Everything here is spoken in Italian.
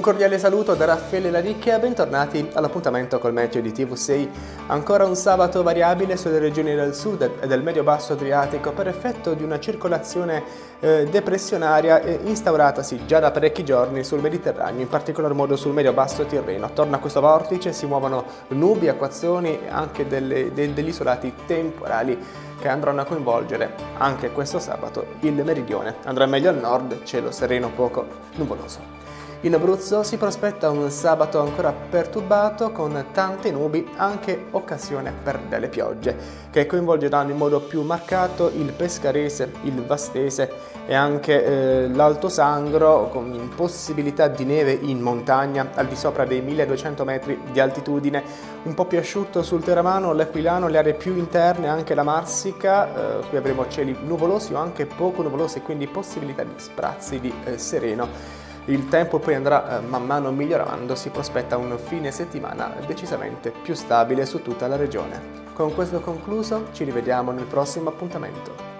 cordiale saluto da Raffaele Lanicchia e bentornati all'appuntamento col meteo di TV6. Ancora un sabato variabile sulle regioni del sud e del medio-basso Adriatico per effetto di una circolazione eh, depressionaria instauratasi già da parecchi giorni sul Mediterraneo, in particolar modo sul medio-basso Tirreno. Attorno a questo vortice si muovono nubi, acquazzoni e anche delle, de, degli isolati temporali che andranno a coinvolgere anche questo sabato il meridione. Andrà meglio al nord, cielo sereno poco nuvoloso. In Abruzzo si prospetta un sabato ancora perturbato con tante nubi, anche occasione per delle piogge, che coinvolgeranno in modo più marcato il Pescarese, il Vastese e anche eh, l'Alto Sangro, con possibilità di neve in montagna al di sopra dei 1200 metri di altitudine, un po' più asciutto sul Teramano, l'Aquilano, le aree più interne, anche la Marsica, eh, qui avremo cieli nuvolosi o anche poco nuvolosi, quindi possibilità di sprazzi di eh, sereno. Il tempo poi andrà eh, man mano migliorando, si prospetta un fine settimana decisamente più stabile su tutta la regione. Con questo concluso ci rivediamo nel prossimo appuntamento.